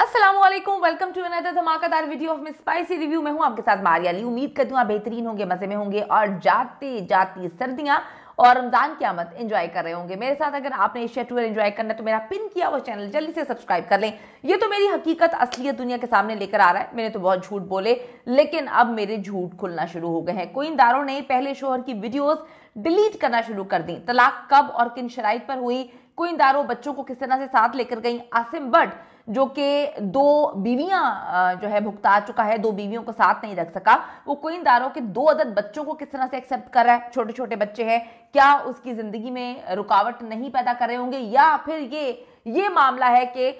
Aslam welcome to another धमाकेदार video of Miss Spicy Review में हूँ आपके साथ मारिया अली उम्मीद करती हूँ आप बेहतरीन होंगे, मज़े में होंगे और जाते जाती सर्दियाँ और रमज़ान की आमद एंजॉय कर रहे होंगे। मेरे साथ अगर आपने एशिया टूर एंजॉय करना तो मेरा पिन किया हुआ चैनल जल्दी से सब्सक्राइब कर लें। ये तो मेरी हकीकत असलियत दुनिया के सामने लेकर आ रहा है। मैंने तो बहुत झूठ बोले, लेकिन अब मेरे झूठ खुलना शुरू हो गए हैं। कोई कोइंदारों ने पहले शोहर की वीडियोज़ डिलीट करना शुरू कर दी। तलाक कब और किन शराइ पर हुई? कोई कोइंदारों बच्चों को किस तरह से साथ लेकर गई? आसिम बट जो कि दो बीवियाँ जो है भुगता चुका है, दो बीवियों को साथ नहीं रख सका। वो कोई दारों के दो अदद बच्चों को किस तरह से एक्सेप्ट कर रहा है? छोटे छोटे बच्चे हैं। क्या उसकी ज़िंदगी में रुकावट नहीं पैदा कर रहे होंगे? या फिर ये ये मामला है कि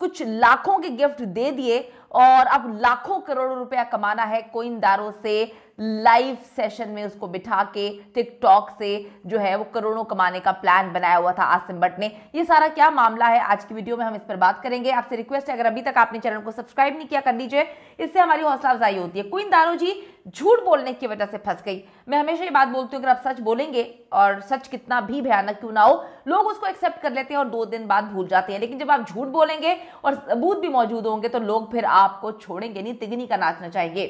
कुछ लाखों के गिफ्ट दे दिए और अब लाखों करोड़ों रुपया कमाना है कोइंदारों से। लाइव सेशन में उसको बिठा के टिकटॉक से जो है वो करोड़ों कमाने का प्लान बनाया हुआ था आसिम भट्ट ने। ये सारा क्या मामला है? आज की वीडियो में हम इस पर बात करेंगे। आपसे रिक्वेस्ट है, अगर अभी तक आपने चैनल को सब्सक्राइब नहीं किया, कर लीजिए। इससे हमारी हौसला अफजाई होती है। कोइन दारो जी, झूठ बोलने की वजह से फंस गई। मैं हमेशा ये बात बोलती हूँ, अगर आप सच बोलेंगे और सच कितना भी भयानक क्यों ना हो, लोग उसको एक्सेप्ट कर लेते हैं और दो दिन बाद भूल जाते हैं। लेकिन जब आप झूठ बोलेंगे और सबूत भी मौजूद होंगे तो लोग फिर आपको छोड़ेंगे नहीं, तिगनी का नाचना चाहिए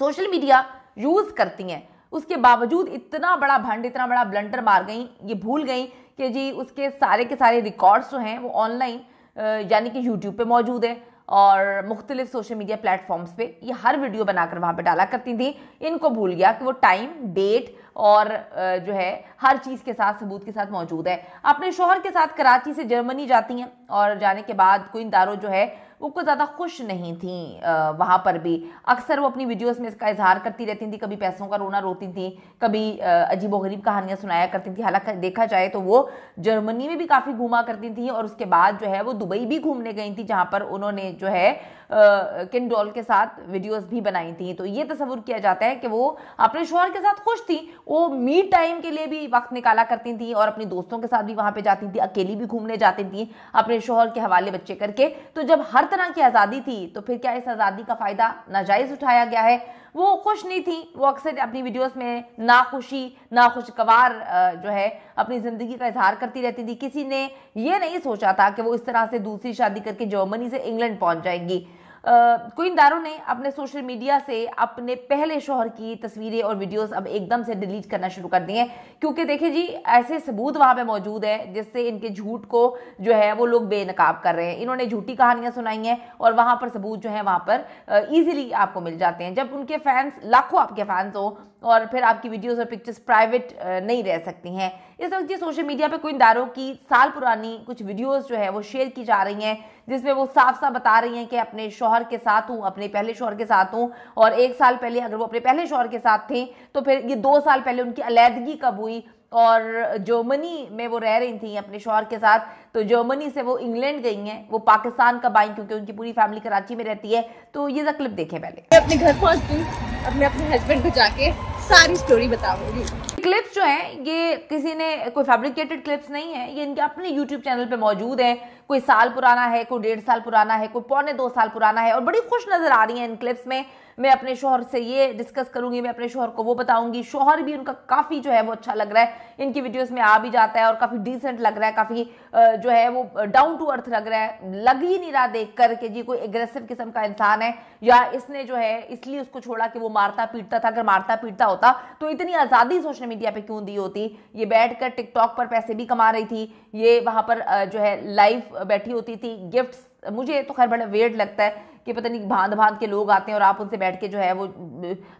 सोशल मीडिया यूज़ करती हैं। उसके बावजूद इतना बड़ा भंड, इतना बड़ा ब्लंडर मार गई, ये भूल गई कि जी उसके सारे के सारे रिकॉर्ड्स जो हैं वो ऑनलाइन यानी कि यूट्यूब पे मौजूद है और मुख्तलिफ़ सोशल मीडिया प्लेटफॉर्म्स पे ये हर वीडियो बनाकर वहाँ पे डाला करती थी। इनको भूल गया कि वो टाइम, डेट और जो है हर चीज़ के साथ, सबूत के साथ मौजूद है। अपने शोहर के साथ कराची से जर्मनी जाती हैं और जाने के बाद कोई दारो जो है वो कुछ ज़्यादा खुश नहीं थी वहाँ पर भी। अक्सर वो अपनी वीडियोस में इसका इजहार करती रहती थी, कभी पैसों का रोना रोती थी, कभी अजीब गरीब कहानियाँ सुनाया करती थी। हालाँकि देखा जाए तो वो जर्मनी में भी काफ़ी घूमा करती थी और उसके बाद जो है वो दुबई भी घूमने गई थी, जहाँ पर उन्होंने जो है किन डॉल के साथ वीडियोस भी बनाई थी। तो ये तस्वुर किया जाता है कि वो अपने शोहर के साथ खुश थी, वो मी टाइम के लिए भी वक्त निकाला करती थी और अपनी दोस्तों के साथ भी वहाँ पर जाती थी, अकेली भी घूमने जाती थी, अपने शोहर के हवाले बच्चे करके। तो जब हर तरह की आज़ादी थी तो फिर क्या इस आज़ादी का फ़ायदा नाजायज़ उठाया गया है? वो खुश नहीं थी, वो अक्सर अपनी वीडियोस में नाखुशी, नाखुशगवार जो है, अपनी ज़िंदगी का इजहार करती रहती थी। किसी ने ये नहीं सोचा था कि वो इस तरह से दूसरी शादी करके जर्मनी से इंग्लैंड पहुँच जाएँगी। कोइंदारों ने अपने सोशल मीडिया से अपने पहले शोहर की तस्वीरें और वीडियोस अब एकदम से डिलीट करना शुरू कर दिए हैं। क्योंकि देखिए जी, ऐसे सबूत वहाँ पे मौजूद है, जिससे इनके झूठ को जो है, वो लोग बेनकाब कर रहे हैं। इन्होंने झूठी कहानियाँ सुनाई हैं और वहाँ पर सबूत जो है, वहाँ पर ईजिली आपको मिल जाते हैं। जब उनके फैंस लाखों आपके फैंस हो और फिर आपकी वीडियोस और पिक्चर्स प्राइवेट नहीं रह सकती हैं। इस वक्त ये सोशल मीडिया पे कोई दारों की साल पुरानी कुछ वीडियोस जो है वो शेयर की जा रही हैं, जिसमें वो साफ़ साफ़ बता रही हैं कि अपने शोहर के साथ हूँ, अपने पहले शोहर के साथ हूँ और एक साल पहले अगर वो अपने पहले शोहर के साथ थे तो फिर ये दो साल पहले उनकी अलीहदगी कब हुई और जर्मनी में वो रह रही थी अपने शोहर के साथ तो जर्मनी से वो इंग्लैंड गई हैं, वो पाकिस्तान कब आई क्योंकि उनकी पूरी फैमिली कराची में रहती है तो ये क्लिप देखें पहले। अपने घर पहुँचती अपने अपने हस्बैंड को जाके सारी स्टोरी बताऊँगी। क्लिप्स जो है, ये किसी ने, कोई फैब्रिकेटेड क्लिप्स नहीं है, ये इनके अपने यूट्यूब चैनल पे मौजूद हैं। कोई साल पुराना है, कोई डेढ़ साल पुराना है, कोई पौने दो साल पुराना है और बड़ी खुश नज़र आ रही है इन क्लिप्स में। मैं अपने शोहर से ये डिस्कस करूँगी, मैं अपने शोहर को वो बताऊँगी। शोहर भी उनका काफ़ी जो है वो अच्छा लग रहा है। इनकी वीडियोस में आ भी जाता है और काफ़ी डिसेंट लग रहा है, काफ़ी जो है वो डाउन टू अर्थ लग रहा है। लग ही नहीं रहा देख कर कि जी कोई एग्रेसिव किस्म का इंसान है या इसने जो है इसलिए उसको छोड़ा कि वो मारता पीटता था। अगर मारता पीटता होता तो इतनी आज़ादी सोशल मीडिया पर क्यों दी होती? ये बैठ कर टिकटॉक पर पैसे भी कमा रही थी। ये वहाँ पर जो है लाइव बैठी होती थी गिफ्ट मुझे तो खैर बड़ा वेट लगता है कि पता नहीं भांत भांत के लोग आते हैं और आप उनसे बैठ के जो है वो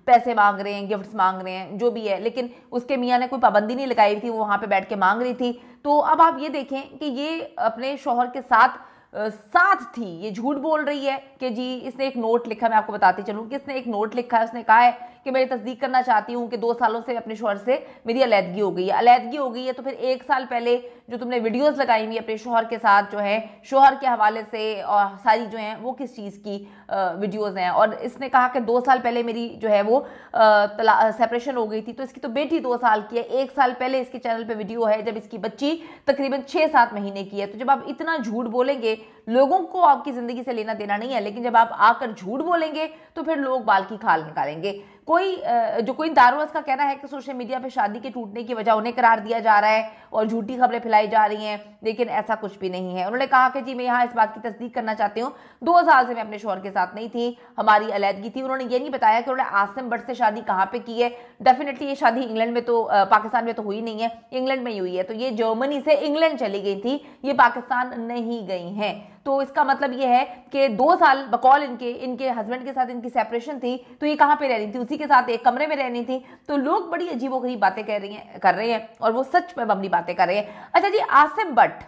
पैसे मांग रहे हैं गिफ्ट्स मांग रहे हैं, जो भी है। लेकिन उसके मियाँ ने कोई पाबंदी नहीं लगाई थी, वो वहाँ पे बैठ के मांग रही थी। तो अब आप ये देखें कि ये अपने शोहर के साथ साथ थी। ये झूठ बोल रही है कि जी, इसने एक नोट लिखा, मैं आपको बताती चलूँ। कि इसने एक नोट लिखा है? उसने कहा है कि मैं तस्दीक करना चाहती हूँ कि दो सालों से अपने शोहर से मेरी अलीहदगी हो गई है। अलीहदगी हो गई है तो फिर एक साल पहले जो तुमने वीडियोस लगाई हुई अपने शोहर के साथ जो है, शोहर के हवाले से, और सारी जो है, वो किस चीज़ की वीडियोस हैं? और इसने कहा कि दो साल पहले मेरी जो है वो सेपरेशन हो गई थी तो इसकी तो बेटी दो साल की है। एक साल पहले इसके चैनल पर वीडियो है, जब इसकी बच्ची तकरीबन छः सात महीने की है। तो जब आप इतना झूठ बोलेंगे, लोगों को आपकी ज़िंदगी से लेना देना नहीं है, लेकिन जब आप आकर झूठ बोलेंगे तो फिर लोग बाल की खाल निकालेंगे। कोई जो कोई दारों का कहना है कि सोशल मीडिया पे शादी के टूटने की वजह उन्हें करार दिया जा रहा है और झूठी खबरें फैलाई जा रही हैं, लेकिन ऐसा कुछ भी नहीं है। उन्होंने कहा कि, जी, मैं यहाँ इस बात की तस्दीक करना चाहती हूँ। दो साल से मैं अपने शोहर के साथ नहीं थी, हमारी अलहदगी थी। उन्होंने ये नहीं बताया कि उन्होंने आसिम भट्ट से शादी कहाँ पे की है। डेफिनेटली ये शादी इंग्लैंड में तो पाकिस्तान में तो हुई नहीं है। इंग्लैंड में ही हुई है। तो ये जर्मनी से इंग्लैंड चली गई थी। ये पाकिस्तान नहीं गई हैं। तो इसका मतलब ये है कि दो साल बकौल इनके इनके हस्बैंड के साथ इनकी सेपरेशन थी तो ये कहाँ पे रहनी रही थी? उसी के साथ एक कमरे में रहनी थी। तो लोग बड़ी अजीबोगरीब बातें कह रही हैं, कर रहे हैं और वो सच में बबली बातें कर रहे हैं। अच्छा जी आसिम भट्ट,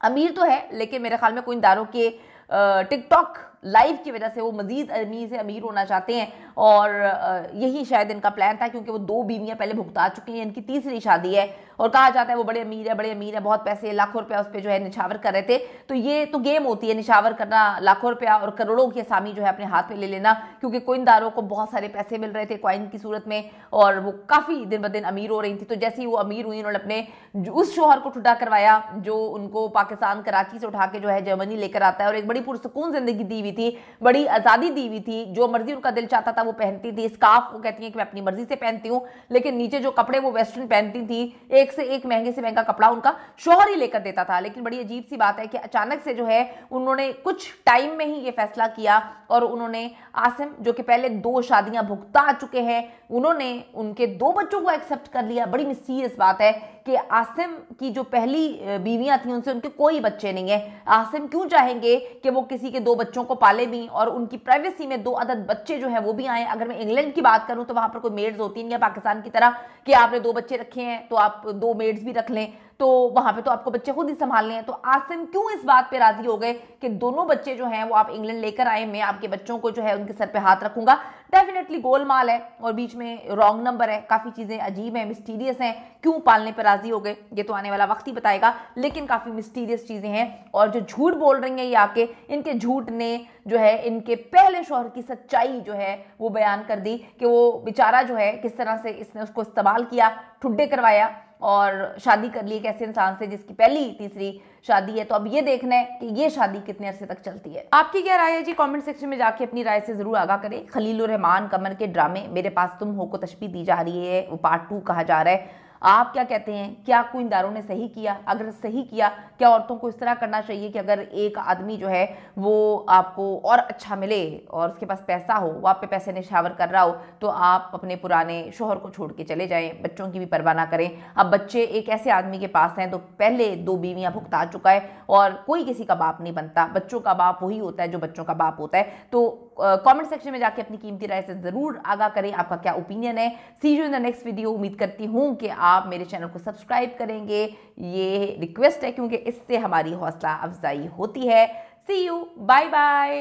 अमीर तो है, लेकिन मेरे ख्याल में कोई दारों के टिकटॉक लाइव की वजह से वो मजीद अमीर से अमीर होना चाहते हैं और यही शायद इनका प्लान था क्योंकि वो दो बीवियाँ पहले भुगता चुकी हैं, इनकी तीसरी शादी है और कहा जाता है वो बड़े अमीर है, बड़े अमीर है, बहुत पैसे, लाखों रुपया उस पर जो है निछावर कर रहे थे। तो ये तो गेम होती है निछावर करना, लाखों रुपया और करोड़ों की असामी जो है अपने हाथ में ले लेना, क्योंकि कोइनदारों को बहुत सारे पैसे मिल रहे थे क्वाइन की सूरत में और वो काफ़ी दिन ब दिन अमीर हो रही थी। तो जैसे ही वो अमीर हुई, उन्होंने अपने उस शोहर को ठुटा करवाया, जो उनको पाकिस्तान, कराची से उठा के जो है जर्मनी लेकर आता है और एक बड़ी पुरसकून ज़िंदगी दी हुई थी, बड़ी आज़ादी दी हुई थी, जो मर्ज़ी उनका दिल चाहता था वो पहनती थी। स्काफ वो कहती है कि मैं अपनी मर्ज़ी से पहनती हूँ, लेकिन नीचे जो कपड़े वो वेस्टर्न पहनती थी, एक से एक महँगे से महँगा कपड़ा उनका शोहर ही लेकर देता था। लेकिन बड़ी अजीब सी बात है कि अचानक से जो है, उन्होंने कुछ टाइम में ही ये फैसला किया और उन्होंने आसिम, जो कि पहले दो शादियाँ भुगता चुके हैं, उन्होंने उनके दो बच्चों को एक्सेप्ट कर लिया। बड़ी मिस्टीरियस बात है कि आसिम की जो पहली बीवियाँ थी उनसे उनके कोई बच्चे नहीं है। आसिम क्यों चाहेंगे कि वो किसी के दो बच्चों को पाले भी और उनकी प्राइवेसी में दो अदद बच्चे जो है वो भी आए? अगर मैं इंग्लैंड की बात करूँ तो वहाँ पर कोई मेड्स होती हैं या पाकिस्तान की तरह कि आपने दो बच्चे रखे हैं तो आप दो मेड्स भी रख लें। तो वहाँ पे तो आपको बच्चे खुद ही संभालने हैं। तो आसिम क्यों इस बात पे राज़ी हो गए कि दोनों बच्चे जो हैं वो आप इंग्लैंड लेकर आए? मैं आपके बच्चों को जो है उनके सर पे हाथ रखूँगा। डेफिनेटली गोलमाल है और बीच में रॉन्ग नंबर है। काफ़ी चीज़ें अजीब है मिस्टीरियस हैं। क्यों पालने पर राज़ी हो गए? ये तो आने वाला वक्त ही बताएगा। लेकिन काफ़ी मिस्टीरियस चीज़ें हैं और जो झूठ बोल रही हैं ये आके, इनके झूठ ने जो है, इनके पहले शोहर की सच्चाई जो है वो बयान कर दी कि वो बेचारा जो है किस तरह से इसने उसको इस्तेमाल किया, ठुड्डे करवाया। और शादी कर ली एक ऐसे इंसान से जिसकी पहली, तीसरी शादी है तो अब ये देखना है कि ये शादी कितने अरसे तक चलती है। आपकी क्या राय है जी? कमेंट सेक्शन में जाके अपनी राय से ज़रूर आगा करें। खलील रहमान, कमर के ड्रामे, मेरे पास तुम हो को तशबी दी जा रही है, वो पार्ट टू कहा जा रहा है। आप क्या कहते हैं? क्या कोई दारों ने सही किया? अगर सही किया, क्या औरतों को इस तरह करना चाहिए कि अगर एक आदमी जो है, वो आपको और अच्छा मिले और उसके पास पैसा हो, वो आप पे पैसे निशावर कर रहा हो तो आप अपने पुराने शोहर को छोड़ के चले जाएँ, बच्चों की भी परवाह ना करें। अब बच्चे एक ऐसे आदमी के पास हैं तो पहले दो बीवियाँ भुगता चुका है और कोई किसी का बाप नहीं बनता। बच्चों का बाप वही होता है जो बच्चों का बाप होता है। तो कमेंट सेक्शन में जाके अपनी कीमती राय से ज़रूर आगा करें। आपका क्या ओपिनियन है? See you in the next video उम्मीद करती हूँ कि आप मेरे चैनल को सब्सक्राइब करेंगे। ये रिक्वेस्ट है क्योंकि इससे हमारी हौसला अफजाई होती है। See you bye bye